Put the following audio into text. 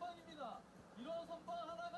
선방입니다. 이런 선방 하나